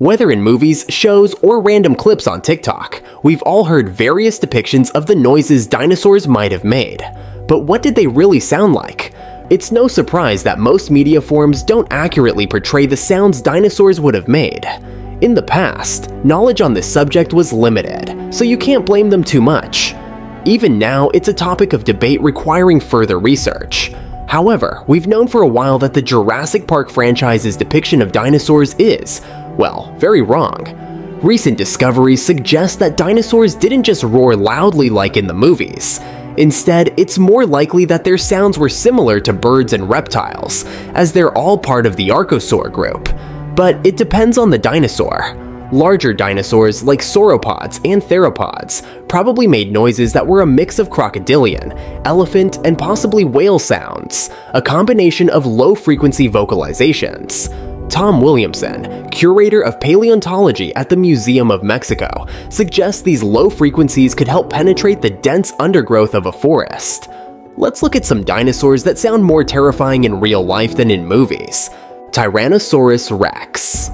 Whether in movies, shows, or random clips on TikTok, we've all heard various depictions of the noises dinosaurs might have made. But what did they really sound like? It's no surprise that most media forms don't accurately portray the sounds dinosaurs would have made. In the past, knowledge on this subject was limited, so you can't blame them too much. Even now, it's a topic of debate requiring further research. However, we've known for a while that the Jurassic Park franchise's depiction of dinosaurs is, well, very wrong. Recent discoveries suggest that dinosaurs didn't just roar loudly like in the movies. Instead, it's more likely that their sounds were similar to birds and reptiles, as they're all part of the Archosaur group. But it depends on the dinosaur. Larger dinosaurs like sauropods and theropods probably made noises that were a mix of crocodilian, elephant, and possibly whale sounds, a combination of low-frequency vocalizations. Tom Williamson, curator of paleontology at the Museum of Mexico, suggests these low frequencies could help penetrate the dense undergrowth of a forest. Let's look at some dinosaurs that sound more terrifying in real life than in movies. Tyrannosaurus rex.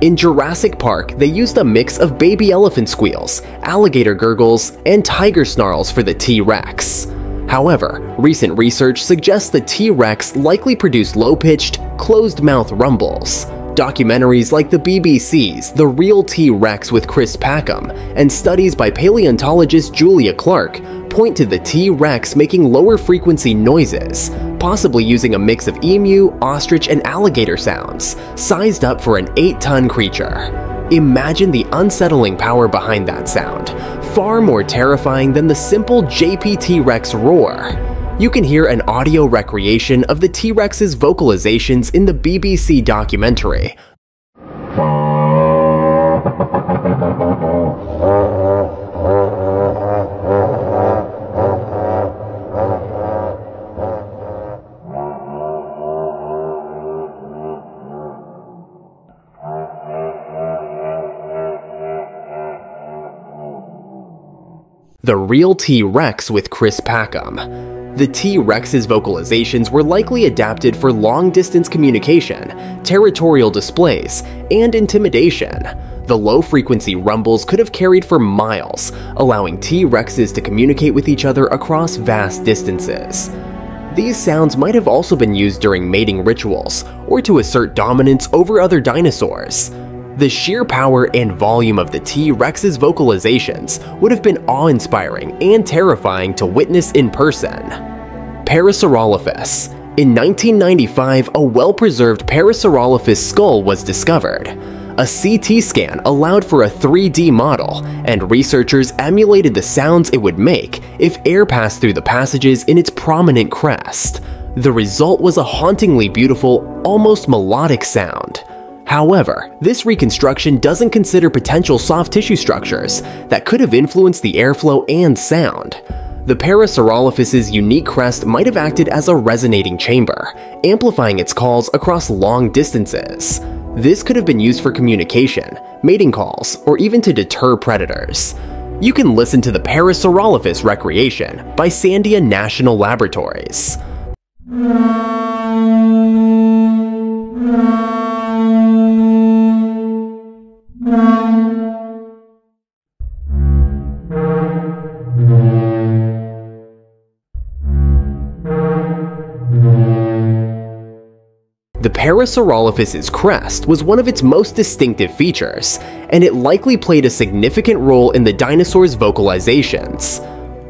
In Jurassic Park, they used a mix of baby elephant squeals, alligator gurgles, and tiger snarls for the T-Rex. However, recent research suggests the T-Rex likely produced low-pitched, closed-mouth rumbles. Documentaries like the BBC's The Real T-Rex with Chris Packham and studies by paleontologist Julia Clarke point to the T-Rex making lower frequency noises, possibly using a mix of emu, ostrich, and alligator sounds, sized up for an 8-ton creature. Imagine the unsettling power behind that sound, far more terrifying than the simple JP T-Rex roar. You can hear an audio recreation of the T-Rex's vocalizations in the BBC documentary, The Real T-Rex with Chris Packham. The T-Rex's vocalizations were likely adapted for long-distance communication, territorial displays, and intimidation. The low-frequency rumbles could have carried for miles, allowing T-Rexes to communicate with each other across vast distances. These sounds might have also been used during mating rituals, or to assert dominance over other dinosaurs. The sheer power and volume of the T-Rex's vocalizations would have been awe-inspiring and terrifying to witness in person. Parasaurolophus In 1995, a well-preserved Parasaurolophus skull was discovered. A CT scan allowed for a 3D model, and researchers emulated the sounds it would make if air passed through the passages in its prominent crest. The result was a hauntingly beautiful, almost melodic sound. However, this reconstruction doesn't consider potential soft tissue structures that could have influenced the airflow and sound. The Parasaurolophus's unique crest might have acted as a resonating chamber, amplifying its calls across long distances. This could have been used for communication, mating calls, or even to deter predators. You can listen to the Parasaurolophus Recreation by Sandia National Laboratories. Parasaurolophus's crest was one of its most distinctive features, and it likely played a significant role in the dinosaur's vocalizations.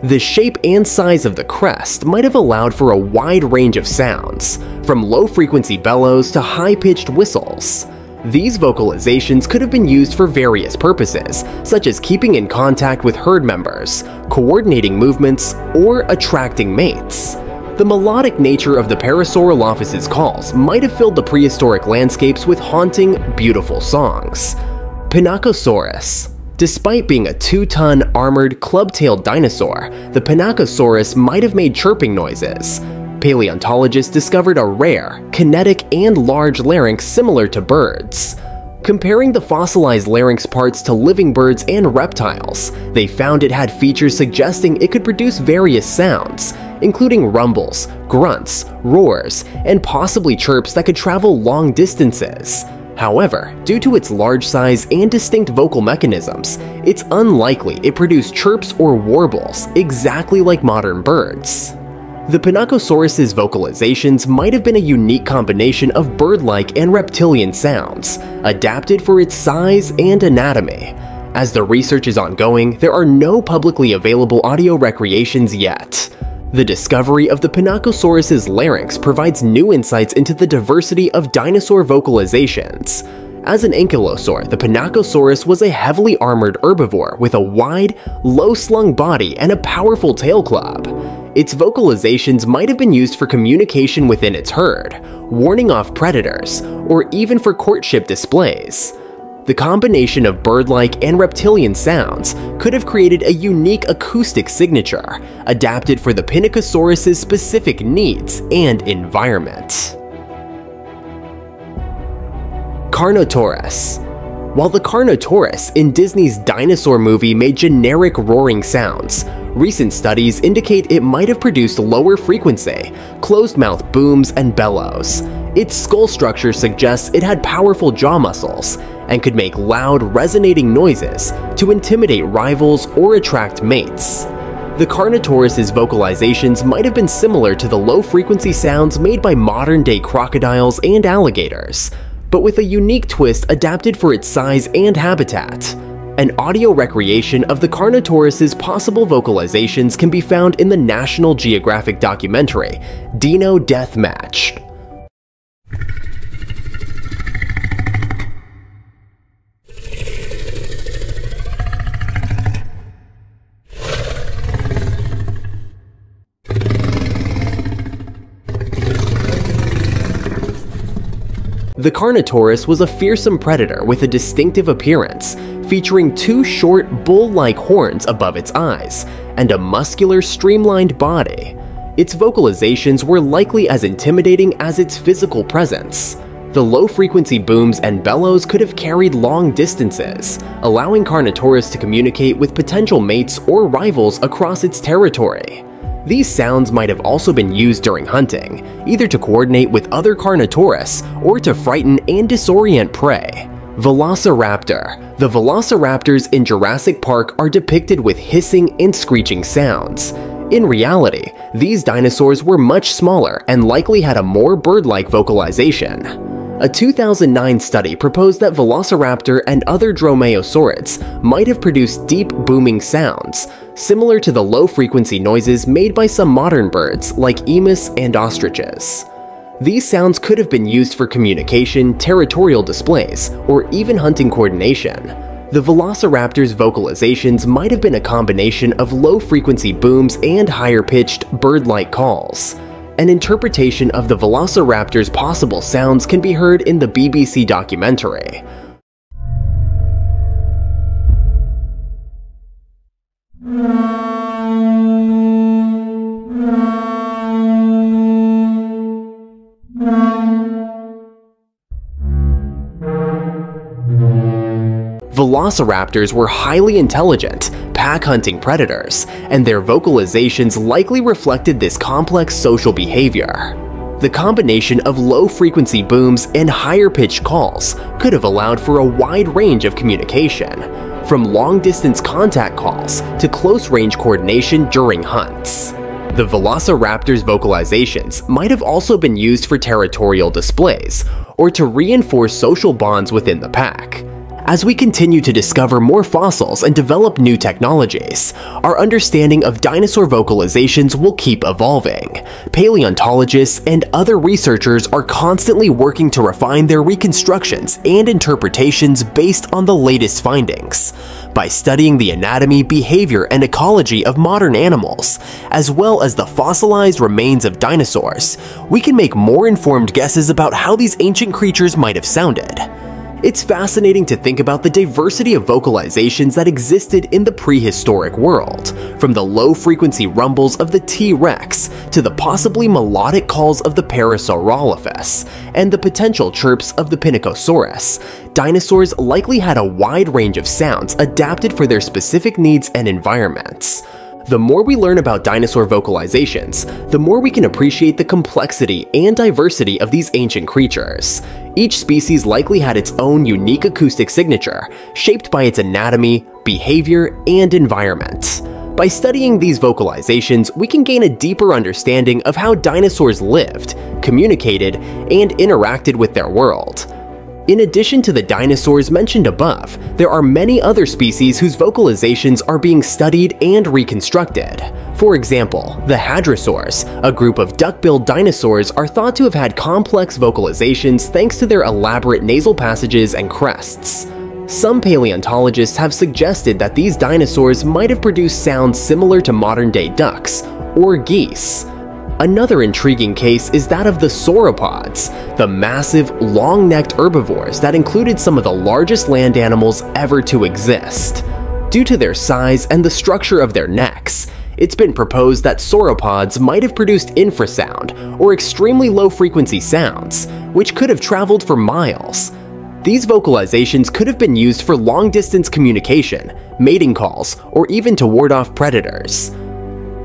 The shape and size of the crest might have allowed for a wide range of sounds, from low-frequency bellows to high-pitched whistles. These vocalizations could have been used for various purposes, such as keeping in contact with herd members, coordinating movements, or attracting mates. The melodic nature of the Parasaurolophus's calls might have filled the prehistoric landscapes with haunting, beautiful songs. Pinacosaurus Despite being a two-ton, armored, club-tailed dinosaur, the Pinacosaurus might have made chirping noises. Paleontologists discovered a rare, kinetic, and large larynx similar to birds. Comparing the fossilized larynx parts to living birds and reptiles, they found it had features suggesting it could produce various sounds, including rumbles, grunts, roars, and possibly chirps that could travel long distances. However, due to its large size and distinct vocal mechanisms, it's unlikely it produced chirps or warbles exactly like modern birds. The Pinacosaurus's vocalizations might have been a unique combination of bird-like and reptilian sounds, adapted for its size and anatomy. As the research is ongoing, there are no publicly available audio recreations yet. The discovery of the Pinacosaurus's larynx provides new insights into the diversity of dinosaur vocalizations. As an ankylosaur, the Pinacosaurus was a heavily armored herbivore with a wide, low-slung body and a powerful tail club. Its vocalizations might have been used for communication within its herd, warning off predators, or even for courtship displays. The combination of bird-like and reptilian sounds could have created a unique acoustic signature, adapted for the Pinacosaurus's specific needs and environment. Carnotaurus While the Carnotaurus in Disney's dinosaur movie made generic roaring sounds, Recent studies indicate it might have produced lower frequency, closed-mouth booms and bellows. Its skull structure suggests it had powerful jaw muscles and could make loud, resonating noises to intimidate rivals or attract mates. The Carnotaurus's vocalizations might have been similar to the low-frequency sounds made by modern-day crocodiles and alligators, but with a unique twist adapted for its size and habitat. An audio recreation of the Carnotaurus's possible vocalizations can be found in the National Geographic documentary, Dino Death The Carnotaurus was a fearsome predator with a distinctive appearance, featuring two short, bull-like horns above its eyes, and a muscular, streamlined body. Its vocalizations were likely as intimidating as its physical presence. The low-frequency booms and bellows could have carried long distances, allowing Carnotaurus to communicate with potential mates or rivals across its territory. These sounds might have also been used during hunting, either to coordinate with other Carnotaurus or to frighten and disorient prey. Velociraptor. The velociraptors in Jurassic Park are depicted with hissing and screeching sounds. In reality, these dinosaurs were much smaller and likely had a more bird-like vocalization. A 2009 study proposed that Velociraptor and other dromaeosaurids might have produced deep booming sounds, similar to the low-frequency noises made by some modern birds like emus and ostriches. These sounds could have been used for communication, territorial displays, or even hunting coordination. The Velociraptor's vocalizations might have been a combination of low-frequency booms and higher-pitched, bird-like calls. An interpretation of the Velociraptor's possible sounds can be heard in the BBC documentary. Velociraptors were highly intelligent, pack-hunting predators, and their vocalizations likely reflected this complex social behavior. The combination of low-frequency booms and higher-pitched calls could have allowed for a wide range of communication, from long-distance contact calls to close-range coordination during hunts. The Velociraptor's vocalizations might have also been used for territorial displays, or to reinforce social bonds within the pack. As we continue to discover more fossils and develop new technologies, our understanding of dinosaur vocalizations will keep evolving. Paleontologists and other researchers are constantly working to refine their reconstructions and interpretations based on the latest findings. By studying the anatomy, behavior, and ecology of modern animals, as well as the fossilized remains of dinosaurs, we can make more informed guesses about how these ancient creatures might have sounded. It's fascinating to think about the diversity of vocalizations that existed in the prehistoric world, from the low-frequency rumbles of the T-Rex to the possibly melodic calls of the Parasaurolophus and the potential chirps of the Pinacosaurus. Dinosaurs likely had a wide range of sounds adapted for their specific needs and environments. The more we learn about dinosaur vocalizations, the more we can appreciate the complexity and diversity of these ancient creatures. Each species likely had its own unique acoustic signature, shaped by its anatomy, behavior, and environment. By studying these vocalizations, we can gain a deeper understanding of how dinosaurs lived, communicated, and interacted with their world. In addition to the dinosaurs mentioned above, there are many other species whose vocalizations are being studied and reconstructed. For example, the hadrosaurs, a group of duck-billed dinosaurs, are thought to have had complex vocalizations thanks to their elaborate nasal passages and crests. Some paleontologists have suggested that these dinosaurs might have produced sounds similar to modern-day ducks, or geese. Another intriguing case is that of the sauropods, the massive, long-necked herbivores that included some of the largest land animals ever to exist. Due to their size and the structure of their necks, it's been proposed that sauropods might have produced infrasound, or extremely low-frequency sounds, which could have traveled for miles. These vocalizations could have been used for long-distance communication, mating calls, or even to ward off predators.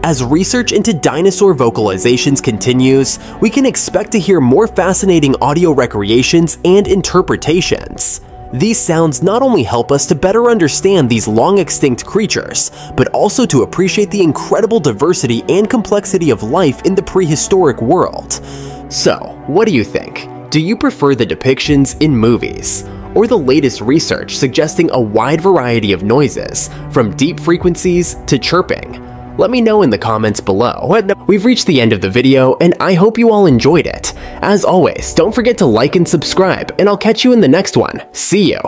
As research into dinosaur vocalizations continues, we can expect to hear more fascinating audio recreations and interpretations. These sounds not only help us to better understand these long extinct creatures, but also to appreciate the incredible diversity and complexity of life in the prehistoric world. So, what do you think? Do you prefer the depictions in movies? Or the latest research suggesting a wide variety of noises, from deep frequencies to chirping? Let me know in the comments below. We've reached the end of the video, and I hope you all enjoyed it. As always, don't forget to like and subscribe, and I'll catch you in the next one. See you!